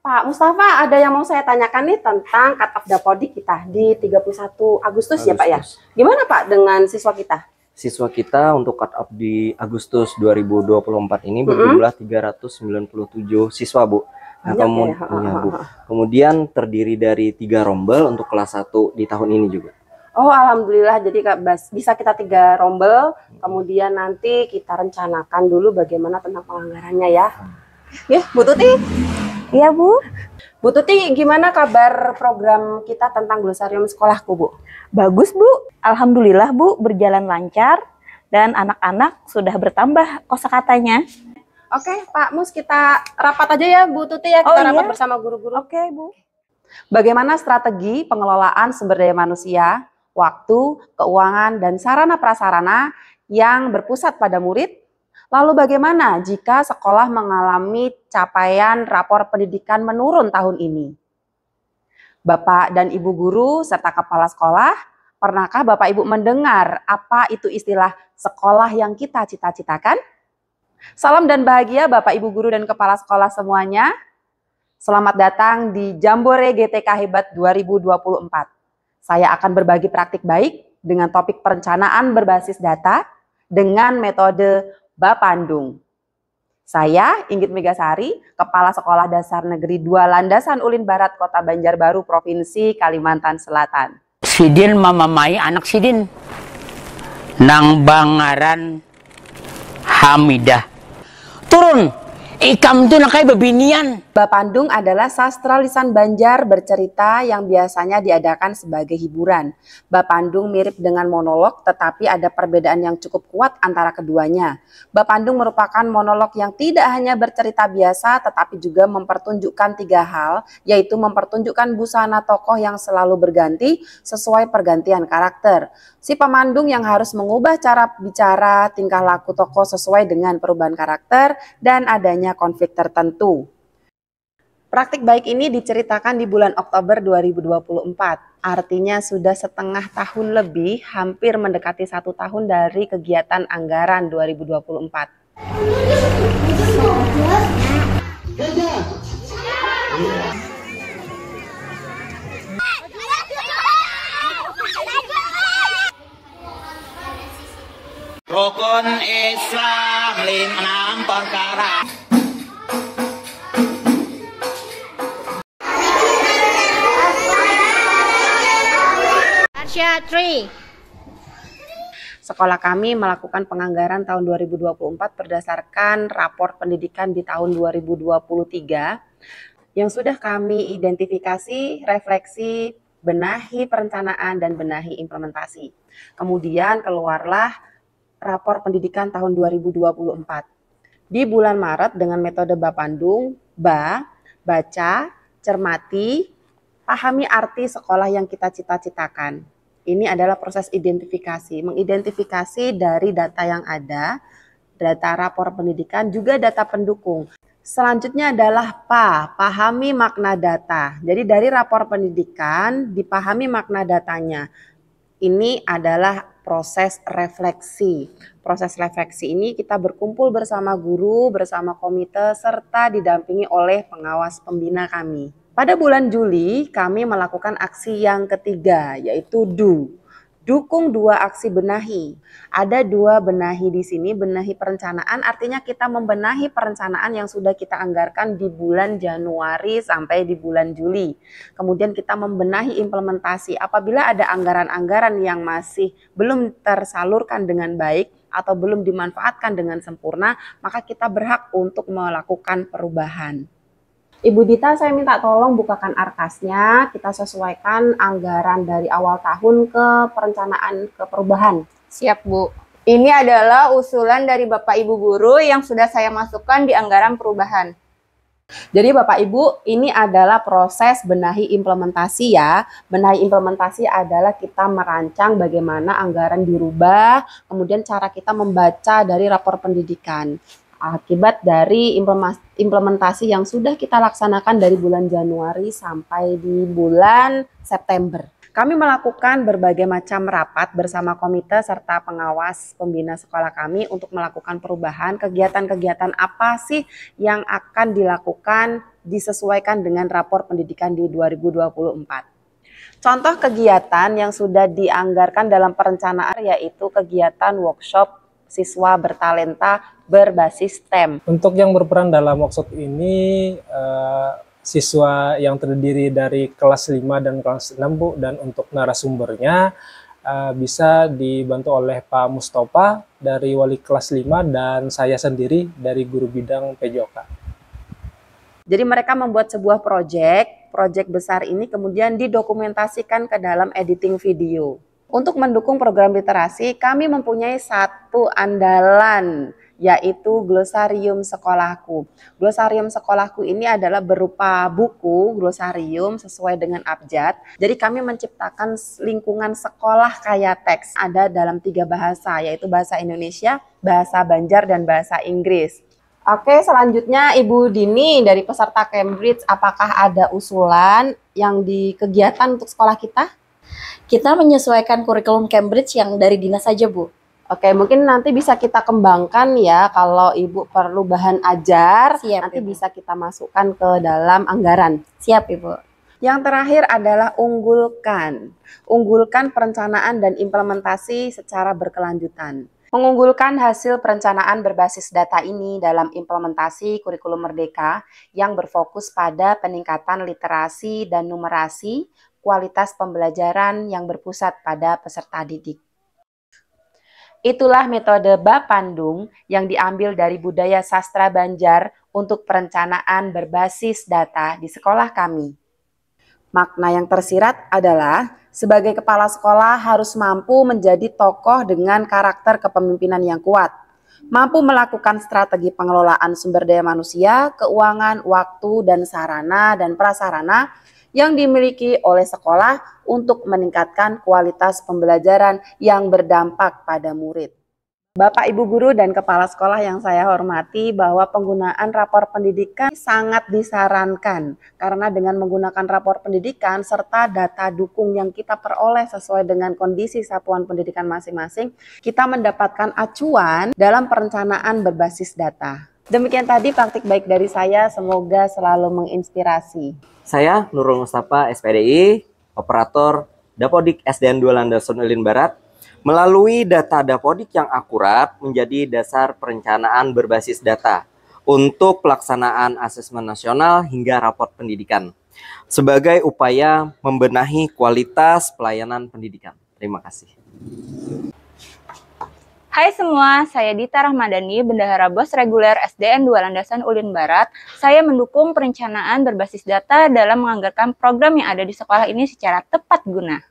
Pak Mustafa, ada yang mau saya tanyakan nih tentang cut off dapodi kita di 31 Agustus, ya Pak ya. Gimana Pak dengan siswa kita? Siswa kita untuk cut off di Agustus 2024 ini berjumlah 397 siswa, Bu. Nah, Banyak kemu- ya? iya, Bu. Kemudian terdiri dari tiga rombel untuk kelas 1 di tahun ini juga. Oh alhamdulillah jadi Kak Bas bisa kita tiga rombel kemudian nanti kita rencanakan dulu bagaimana tentang penganggarannya ya. Ya Bu Tuti. Iya Bu, Bu Tuti gimana kabar program kita tentang glosarium sekolahku Bu? bagus Bu. Alhamdulillah Bu, berjalan lancar dan anak-anak sudah bertambah kosakatanya. Oke Pak Mus kita rapat aja ya Bu Tuti ya kita Oh, iya? rapat bersama guru-guru. Oke Bu. Bagaimana strategi pengelolaan sumber daya manusia, waktu, keuangan, dan sarana prasarana yang berpusat pada murid? Lalu bagaimana jika sekolah mengalami capaian rapor pendidikan menurun tahun ini? Bapak dan Ibu guru serta kepala sekolah, pernahkah Bapak Ibu mendengar apa itu istilah sekolah yang kita cita-citakan? Salam dan bahagia Bapak Ibu guru dan kepala sekolah semuanya. Selamat datang di Jambore GTK Hebat 2024. Saya akan berbagi praktik baik dengan topik perencanaan berbasis data dengan metode Bapandung. Saya Inggit Megasari, Kepala Sekolah Dasar Negeri 2 Landasan Ulin Barat Kota Banjarbaru Provinsi Kalimantan Selatan. Sidin mamamai anak Sidin nang Bangaran Hamidah turun ikam tuh nak kayak bebinian Bapandung adalah sastra lisan Banjar bercerita yang biasanya diadakan sebagai hiburan. Bapandung mirip dengan monolog tetapi ada perbedaan yang cukup kuat antara keduanya. Bapandung merupakan monolog yang tidak hanya bercerita biasa tetapi juga mempertunjukkan tiga hal yaitu mempertunjukkan busana tokoh yang selalu berganti sesuai pergantian karakter. Si pemandung yang harus mengubah cara bicara, tingkah laku tokoh sesuai dengan perubahan karakter dan adanya konflik tertentu. Praktik baik ini diceritakan di bulan Oktober 2024. Artinya sudah setengah tahun lebih, hampir mendekati satu tahun dari kegiatan anggaran 2024. Rukun Islam lima perkara Tri. Sekolah kami melakukan penganggaran tahun 2024 berdasarkan rapor pendidikan di tahun 2023 yang sudah kami identifikasi, refleksi, benahi perencanaan dan benahi implementasi. Kemudian keluarlah rapor pendidikan tahun 2024. Di bulan Maret dengan metode Bapandung, ba, baca, cermati, pahami arti sekolah yang kita cita-citakan. Ini adalah proses identifikasi, mengidentifikasi dari data yang ada, data rapor pendidikan, juga data pendukung. Selanjutnya adalah PA, pahami makna data. Jadi dari rapor pendidikan dipahami makna datanya. Ini adalah proses refleksi. Proses refleksi ini kita berkumpul bersama guru, bersama komite, serta didampingi oleh pengawas pembina kami. Pada bulan Juli, kami melakukan aksi yang ketiga, yaitu DU. Dukung dua aksi benahi. Ada dua benahi di sini, benahi perencanaan artinya kita membenahi perencanaan yang sudah kita anggarkan di bulan Januari sampai di bulan Juli. Kemudian kita membenahi implementasi. Apabila ada anggaran-anggaran yang masih belum tersalurkan dengan baik atau belum dimanfaatkan dengan sempurna, maka kita berhak untuk melakukan perubahan. Ibu Dita, saya minta tolong bukakan arkasnya. Kita sesuaikan anggaran dari awal tahun ke perencanaan ke perubahan. Siap, Bu. Ini adalah usulan dari Bapak Ibu guru yang sudah saya masukkan di anggaran perubahan. Jadi Bapak Ibu, ini adalah proses benahi implementasi ya. Benahi implementasi adalah kita merancang bagaimana anggaran dirubah, kemudian cara kita membaca dari rapor pendidikan. Akibat dari implementasi yang sudah kita laksanakan dari bulan Januari sampai di bulan September. Kami melakukan berbagai macam rapat bersama komite serta pengawas pembina sekolah kami untuk melakukan perubahan kegiatan-kegiatan apa sih yang akan dilakukan disesuaikan dengan rapor pendidikan di 2024. Contoh kegiatan yang sudah dianggarkan dalam perencanaan yaitu kegiatan workshop siswa bertalenta berbasis STEM. Untuk yang berperan dalam workshop ini uh, siswa yang terdiri dari kelas 5 dan kelas 6 Bu dan untuk narasumbernya uh, bisa dibantu oleh Pak Mustafa dari wali kelas 5 dan saya sendiri dari guru bidang PJOK. Jadi mereka membuat sebuah proyek, proyek besar ini kemudian didokumentasikan ke dalam editing video. Untuk mendukung program literasi, kami mempunyai satu andalan yaitu glosarium sekolahku. Glosarium sekolahku ini adalah berupa buku glosarium sesuai dengan abjad. Jadi kami menciptakan lingkungan sekolah kaya teks. Ada dalam tiga bahasa, yaitu bahasa Indonesia, bahasa Banjar, dan bahasa Inggris. Oke, selanjutnya Ibu Dini dari peserta Cambridge, apakah ada usulan yang di kegiatan untuk sekolah kita? Kita menyesuaikan kurikulum Cambridge yang dari dinas saja, Bu. Oke, mungkin nanti bisa kita kembangkan ya kalau Ibu perlu bahan ajar, Siap, nanti Ibu. bisa kita masukkan ke dalam anggaran. Siap, Ibu. Yang terakhir adalah unggulkan. Unggulkan perencanaan dan implementasi secara berkelanjutan. Mengunggulkan hasil perencanaan berbasis data ini dalam implementasi kurikulum merdeka yang berfokus pada peningkatan literasi dan numerasi, kualitas pembelajaran yang berpusat pada peserta didik. Itulah metode Bapandung yang diambil dari budaya sastra Banjar untuk perencanaan berbasis data di sekolah kami. Makna yang tersirat adalah sebagai kepala sekolah harus mampu menjadi tokoh dengan karakter kepemimpinan yang kuat, mampu melakukan strategi pengelolaan sumber daya manusia, keuangan, waktu, dan sarana dan prasarana yang dimiliki oleh sekolah untuk meningkatkan kualitas pembelajaran yang berdampak pada murid. Bapak, Ibu guru, dan kepala sekolah yang saya hormati bahwa penggunaan rapor pendidikan sangat disarankan karena dengan menggunakan rapor pendidikan serta data dukung yang kita peroleh sesuai dengan kondisi satuan pendidikan masing-masing, kita mendapatkan acuan dalam perencanaan berbasis data. Demikian tadi praktik baik dari saya, semoga selalu menginspirasi. Saya Nurul Mustafa, SPDI, operator Dapodik SDN 2 Landasan Ulin Barat, melalui data Dapodik yang akurat menjadi dasar perencanaan berbasis data untuk pelaksanaan asesmen nasional hingga raport pendidikan sebagai upaya membenahi kualitas pelayanan pendidikan. Terima kasih. Hai semua, saya Dita Rahmadani, Bendahara Bos Reguler SDN 2 Landasan Ulin Barat. Saya mendukung perencanaan berbasis data dalam menganggarkan program yang ada di sekolah ini secara tepat guna.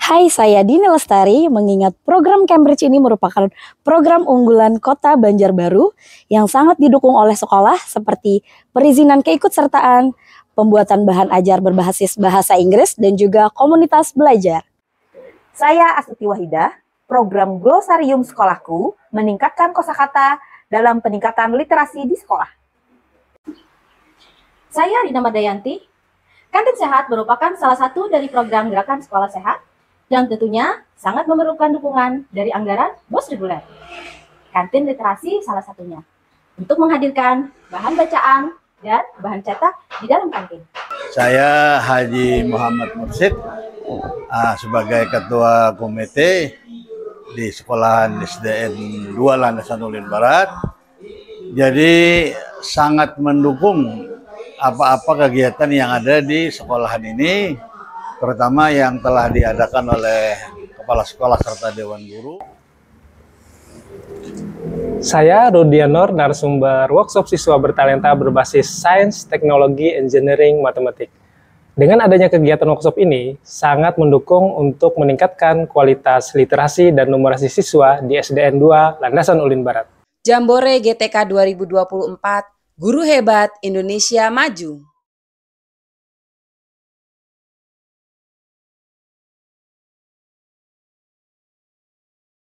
Hai, saya Dini Lestari. Mengingat program Cambridge ini merupakan program unggulan Kota Banjarbaru yang sangat didukung oleh sekolah seperti perizinan keikutsertaan, pembuatan bahan ajar berbasis bahasa Inggris, dan juga komunitas belajar. Saya Astuti Wahidah, program Glosarium Sekolahku meningkatkan kosakata dalam peningkatan literasi di sekolah. Saya Rina Madayanti, Kantin Sehat merupakan salah satu dari program gerakan sekolah sehat yang tentunya sangat memerlukan dukungan dari anggaran bos reguler. Kantin literasi salah satunya untuk menghadirkan bahan bacaan dan bahan cetak di dalam kantin. Saya Haji Muhammad Mursid ah, sebagai ketua komite di sekolahan SDN 2 Landasan Ulin Barat. Jadi sangat mendukung apa-apa kegiatan yang ada di sekolahan ini, terutama yang telah diadakan oleh kepala sekolah serta dewan guru. Saya Rudianor, narasumber workshop siswa bertalenta berbasis Sains, Teknologi, Engineering, Matematik. Dengan adanya kegiatan workshop ini, sangat mendukung untuk meningkatkan kualitas literasi dan numerasi siswa di SDN 2 Landasan Ulin Barat. Jambore GTK 2024, Guru Hebat Indonesia Maju.